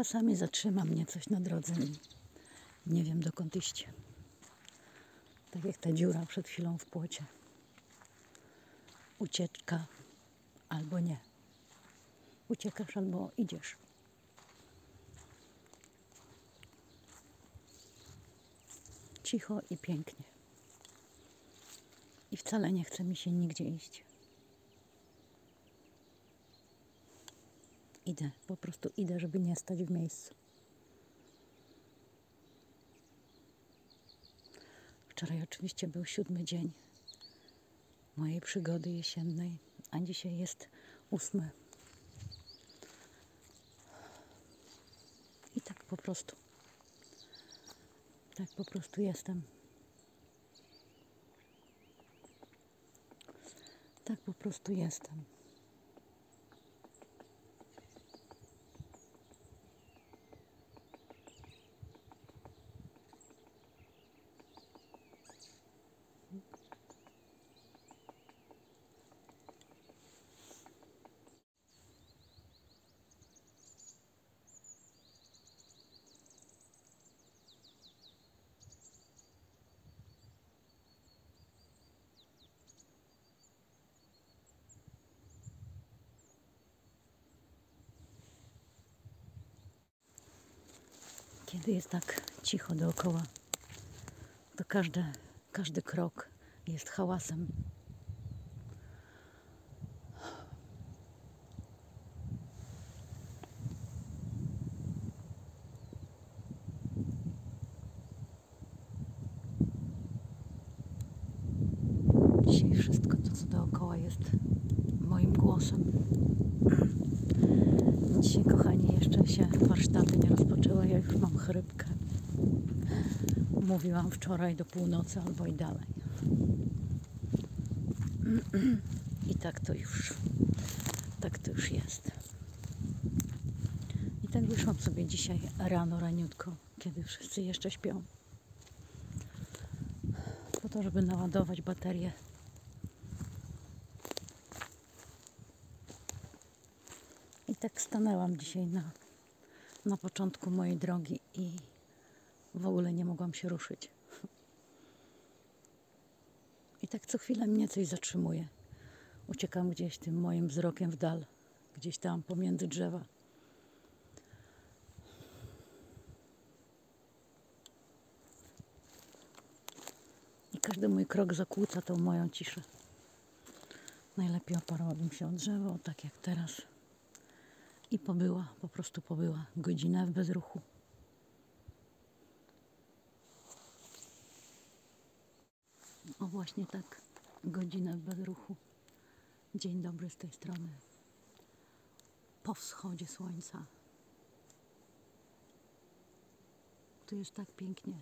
Czasami zatrzyma mnie coś na drodze i nie wiem dokąd iść. Tak jak ta dziura przed chwilą w płocie. Ucieczka albo nie. Uciekasz albo idziesz. Cicho i pięknie. I wcale nie chce mi się nigdzie iść. Idę, po prostu idę, żeby nie stać w miejscu. Wczoraj oczywiście był siódmy dzień mojej przygody jesiennej, a dzisiaj jest ósmy. I tak po prostu. Tak po prostu jestem. Tak po prostu jestem. Kiedy jest tak cicho dookoła, to każdy, każdy krok jest hałasem. Dzisiaj wszystko to, co dookoła jest moim głosem. Dzisiaj, kochani, jeszcze się warsztaty nie mam chrypkę. Mówiłam wczoraj do północy albo i dalej. I tak to już, tak to już jest. I tak wyszłam sobie dzisiaj rano, raniutko, kiedy wszyscy jeszcze śpią. Po to, żeby naładować baterię I tak stanęłam dzisiaj na, na początku mojej drogi i w ogóle nie mogłam się ruszyć. I tak co chwilę mnie coś zatrzymuje. Uciekam gdzieś tym moim wzrokiem w dal, gdzieś tam pomiędzy drzewa. I każdy mój krok zakłóca tą moją ciszę. Najlepiej oparłabym się o drzewo, tak jak teraz. I pobyła, po prostu pobyła godzinę w bezruchu. O właśnie tak, godzinę w bezruchu. Dzień dobry z tej strony. Po wschodzie słońca. Tu jest tak pięknie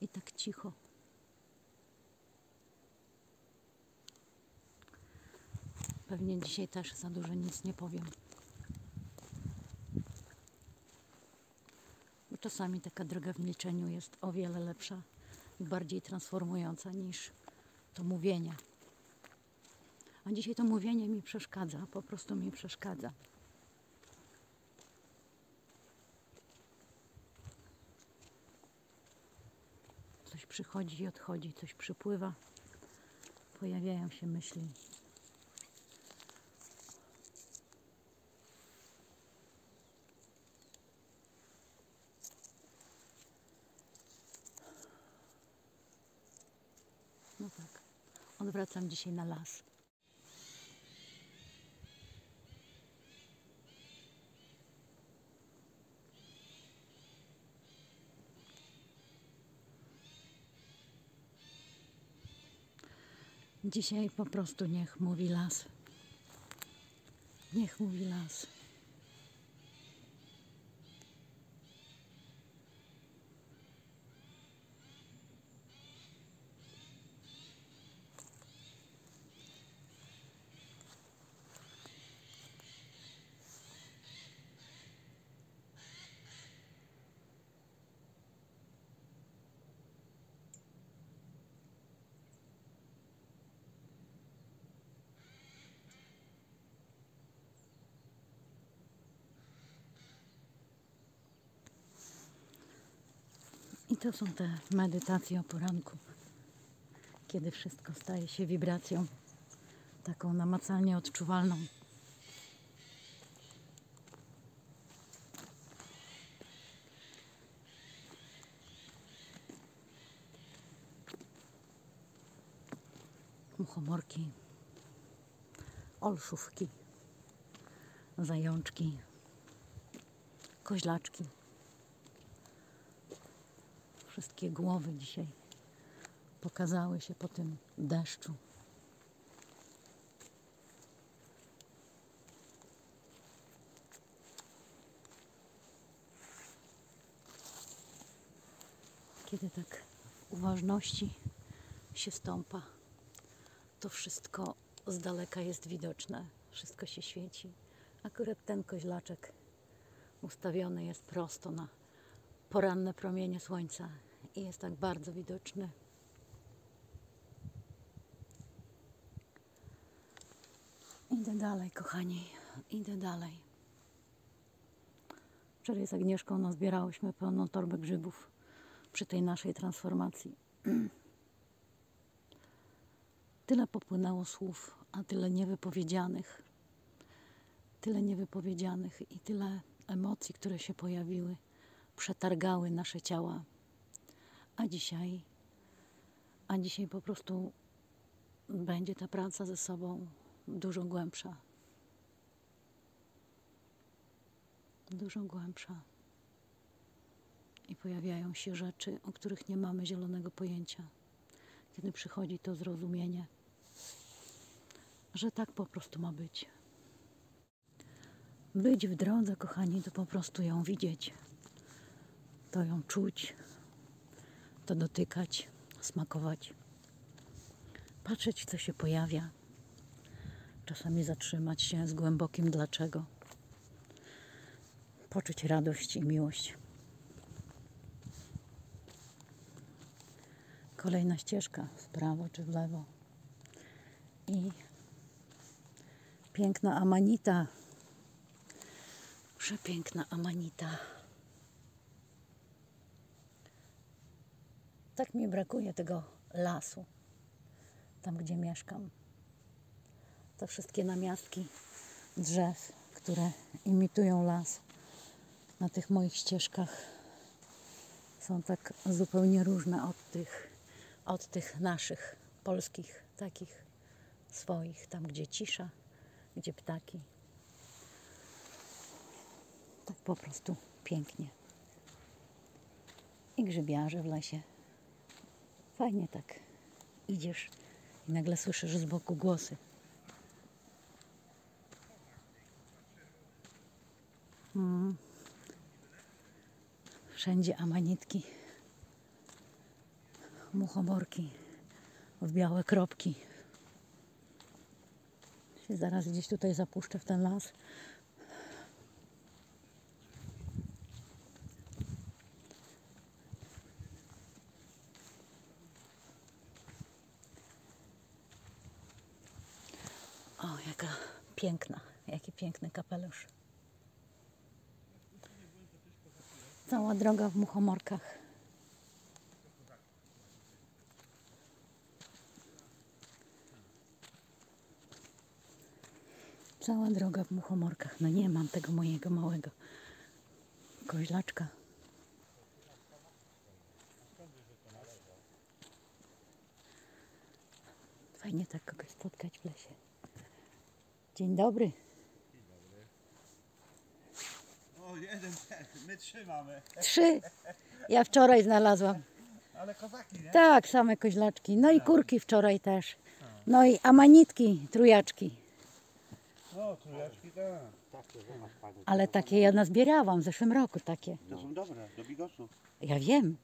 i tak cicho. Pewnie dzisiaj też za dużo nic nie powiem. Czasami taka droga w milczeniu jest o wiele lepsza i bardziej transformująca niż to mówienie. A dzisiaj to mówienie mi przeszkadza, po prostu mi przeszkadza. Coś przychodzi i odchodzi, coś przypływa, pojawiają się myśli. Tak. Odwracam dzisiaj na las. Dzisiaj po prostu niech mówi las. Niech mówi las. To są te medytacje o poranku, kiedy wszystko staje się wibracją taką namacalnie odczuwalną. Muchomorki, olszówki, zajączki, koźlaczki. Wszystkie głowy dzisiaj pokazały się po tym deszczu. Kiedy tak uważności się stąpa, to wszystko z daleka jest widoczne, wszystko się świeci. Akurat ten koźlaczek ustawiony jest prosto na poranne promienie słońca i jest tak bardzo widoczny. Idę dalej, kochani, idę dalej. Wczoraj z Agnieszką nazbierałyśmy pełną torbę grzybów przy tej naszej transformacji. Tyle popłynęło słów, a tyle niewypowiedzianych. Tyle niewypowiedzianych i tyle emocji, które się pojawiły, przetargały nasze ciała. A dzisiaj, a dzisiaj po prostu będzie ta praca ze sobą dużo głębsza. Dużo głębsza. I pojawiają się rzeczy, o których nie mamy zielonego pojęcia. Kiedy przychodzi to zrozumienie, że tak po prostu ma być. Być w drodze, kochani, to po prostu ją widzieć, to ją czuć, to dotykać, smakować, patrzeć, co się pojawia, czasami zatrzymać się z głębokim dlaczego, poczuć radość i miłość. Kolejna ścieżka w prawo czy w lewo. I piękna amanita. Przepiękna amanita. Tak mi brakuje tego lasu, tam gdzie mieszkam. Te wszystkie namiastki drzew, które imitują las na tych moich ścieżkach są tak zupełnie różne od tych, od tych naszych polskich, takich swoich, tam gdzie cisza, gdzie ptaki. Tak po prostu pięknie. I grzybiarze w lesie. Fajnie tak idziesz i nagle słyszysz z boku głosy. Mm. Wszędzie amanitki, muchomorki w białe kropki. Się zaraz gdzieś tutaj zapuszczę w ten las. O, jaka piękna, jaki piękny kapelusz. Cała droga w muchomorkach. Cała droga w muchomorkach. No nie mam tego mojego małego koźlaczka. Fajnie tak kogoś spotkać w lesie. Dzień dobry. O, jeden, my trzymamy. Trzy. Ja wczoraj znalazłam. Ale kozaki, nie? Tak, same koźlaczki. No i kurki wczoraj też. No i amanitki, trujaczki. No, trójeczki, tak. Ale takie ja nazbierałam w zeszłym roku takie. To są dobre, do bigosów. Ja wiem.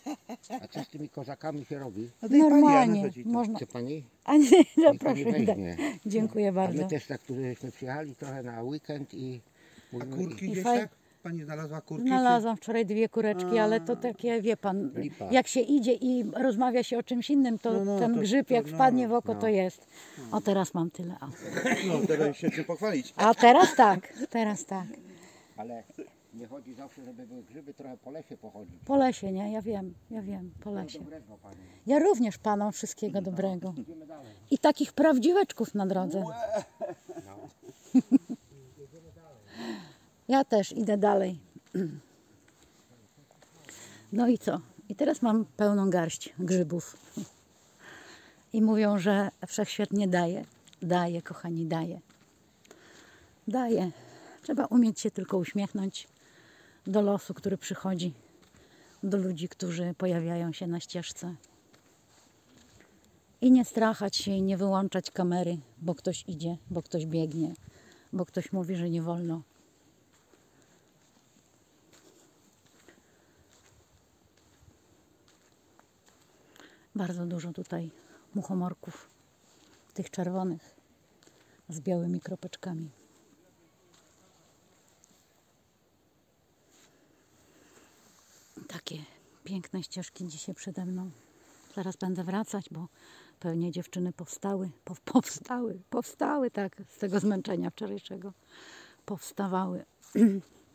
A co z tymi kozakami się robi? No pani, Normalnie. Anna, to ci to. Można. Chce pani? A nie, Niech no pani proszę. weźmie. daj. Dziękuję A bardzo. my też tak, którzyśmy przyjechali trochę na weekend i A mówimy, kurki I gdzieś faj- tak? Pani znalazła kurki? Znalazłam wczoraj dwie kureczki, ale to takie, wie pan, Lipa. jak się idzie i rozmawia się o czymś innym, to No, no, ten to- grzyb to jak no, wpadnie w oko, no. to jest. O, teraz mam tyle. O. No, teraz się czym pochwalić. A teraz tak, teraz tak. ale Nie chodzi zawsze, żeby były grzyby, trochę po lesie pochodzić. Po lesie, nie? Ja wiem, ja wiem, po No lesie. dobrego. Ja również panom wszystkiego dobrego. Idziemy dalej. I takich prawdziweczków na drodze. No. Ja też idę dalej. No i co? I teraz mam pełną garść grzybów. I mówią, że wszechświat nie daje. Daje, kochani, daje. Daje. Trzeba umieć się tylko uśmiechnąć do losu, który przychodzi, do ludzi, którzy pojawiają się na ścieżce. I nie strachać się i nie wyłączać kamery, bo ktoś idzie, bo ktoś biegnie, bo ktoś mówi, że nie wolno. Bardzo dużo tutaj muchomorków, tych czerwonych z białymi kropeczkami. Takie piękne ścieżki dzisiaj przede mną. Zaraz będę wracać, bo pewnie dziewczyny powstały, pow, powstały, powstały tak z tego zmęczenia wczorajszego. Powstawały.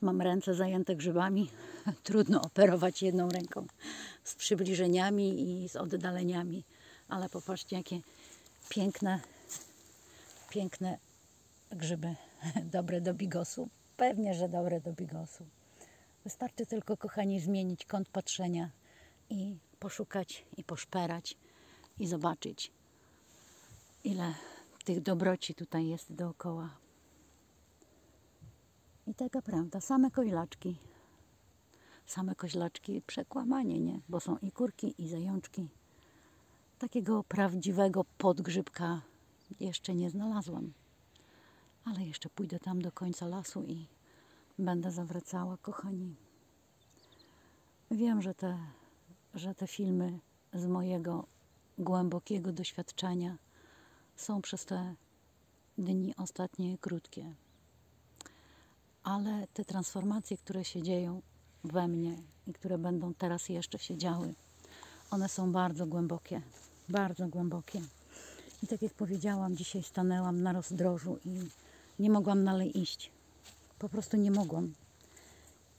Mam ręce zajęte grzybami. Trudno operować jedną ręką z przybliżeniami i z oddaleniami. Ale popatrzcie, jakie piękne, piękne grzyby. Dobre do bigosu. Pewnie, że dobre do bigosu. Wystarczy tylko, kochani, zmienić kąt patrzenia i poszukać, i poszperać, i zobaczyć, ile tych dobroci tutaj jest dookoła. I taka prawda, same koźlaczki. Same koźlaczki, przekłamanie, nie? Bo są i kurki, i zajączki. Takiego prawdziwego podgrzybka jeszcze nie znalazłam. Ale jeszcze pójdę tam do końca lasu i będę zawracała, kochani. Wiem, że te, że te filmy z mojego głębokiego doświadczenia są przez te dni ostatnie krótkie. Ale te transformacje, które się dzieją we mnie i które będą teraz jeszcze się działy, one są bardzo głębokie, bardzo głębokie. I tak jak powiedziałam, dzisiaj stanęłam na rozdrożu i nie mogłam dalej iść. Po prostu nie mogłam.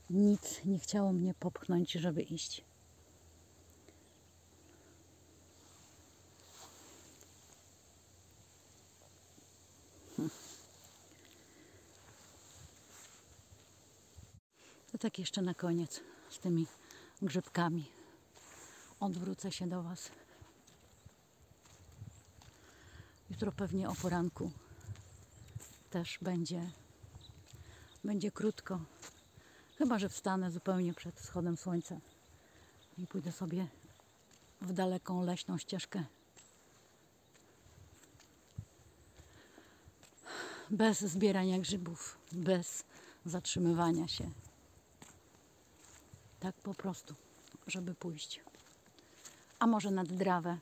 Nic nie chciało mnie popchnąć, żeby iść. To tak jeszcze na koniec z tymi grzybkami. Odwrócę się do Was. Jutro pewnie o poranku też będzie, będzie krótko. Chyba, że wstanę zupełnie przed wschodem słońca i pójdę sobie w daleką leśną ścieżkę. Bez zbierania grzybów, bez zatrzymywania się. Tak po prostu, żeby pójść. A może nad drawę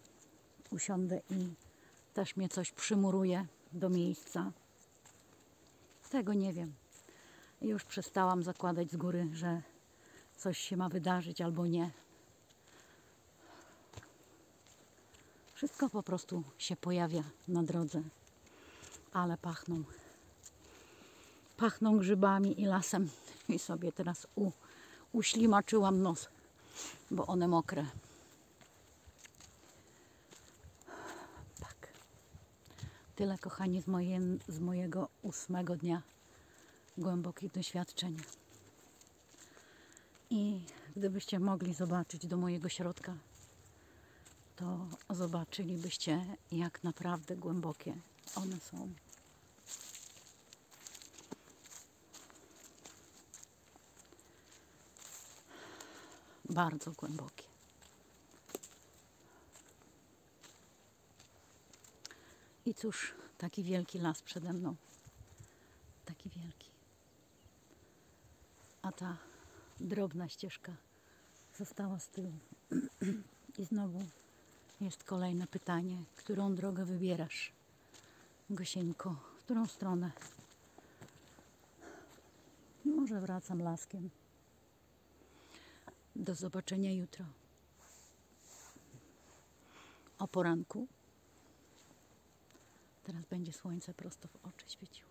usiądę i też mnie coś przymuruje do miejsca. Tego nie wiem. Już przestałam zakładać z góry, że coś się ma wydarzyć albo nie. Wszystko po prostu się pojawia na drodze, ale pachną. Pachną grzybami i lasem. I sobie teraz u, uślimaczyłam nos, bo one mokre. Tak. Tyle, kochani, z, moje, z mojego ósmego dnia głębokich doświadczeń. I gdybyście mogli zobaczyć do mojego środka, to zobaczylibyście, jak naprawdę głębokie one są. Bardzo głębokie. I cóż, taki wielki las przede mną. Taki wielki. A ta drobna ścieżka została z tyłu. I znowu jest kolejne pytanie, którą drogę wybierasz? Gosieńko, którą stronę? Może wracam laskiem. Do zobaczenia jutro. O poranku Teraz będzie słońce prosto w oczy świeciło.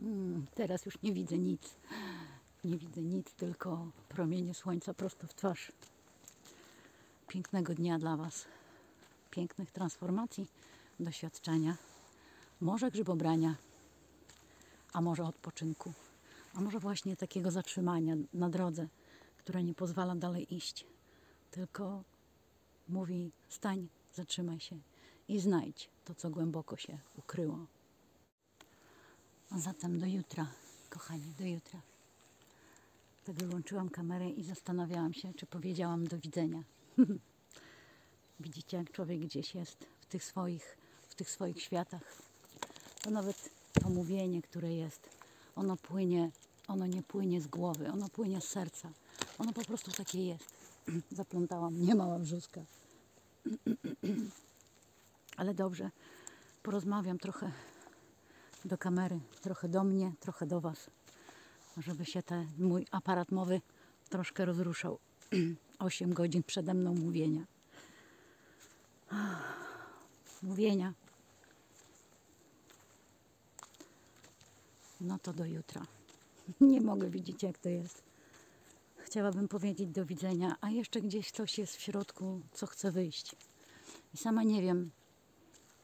Mm, teraz już nie widzę nic. Nie widzę nic, tylko promienie słońca prosto w twarz. Pięknego dnia dla Was. Pięknych transformacji, doświadczenia. Może grzybobrania, a może odpoczynku, a może właśnie takiego zatrzymania na drodze, które nie pozwala dalej iść, tylko mówi: stań, zatrzymaj się i znajdź to, co głęboko się ukryło. A zatem do jutra, kochani, do jutra. Tak wyłączyłam kamerę i zastanawiałam się, czy powiedziałam do widzenia. Widzicie, jak człowiek gdzieś jest w tych swoich, w tych swoich światach. To nawet to mówienie, które jest, ono płynie, ono nie płynie z głowy, ono płynie z serca. Ono po prostu takie jest. Zaplątałam, nie mała brzuska. Ale dobrze, porozmawiam trochę do kamery, trochę do mnie, trochę do Was, żeby się ten mój aparat mowy troszkę rozruszał. 8 godzin przede mną mówienia. Mówienia. No to do jutra. Nie mogę widzieć, jak to jest. Chciałabym powiedzieć do widzenia, a jeszcze gdzieś coś jest w środku, co chce wyjść. I sama nie wiem,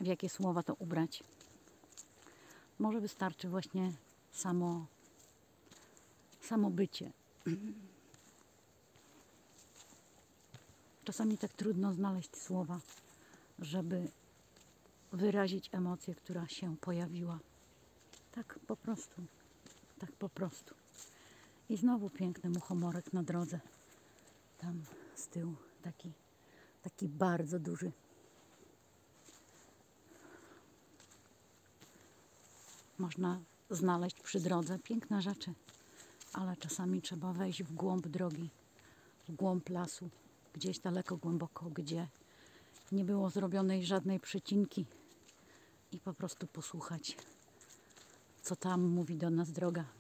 w jakie słowa to ubrać. Może wystarczy właśnie samo, samo bycie. Czasami tak trudno znaleźć słowa, żeby wyrazić emocję, która się pojawiła. Tak po prostu. Tak po prostu. I znowu piękny muchomorek na drodze. Tam z tyłu taki, taki bardzo duży. Można znaleźć przy drodze piękne rzeczy, ale czasami trzeba wejść w głąb drogi, w głąb lasu, gdzieś daleko, głęboko, gdzie nie było zrobionej żadnej przecinki i po prostu posłuchać, co tam mówi do nas droga.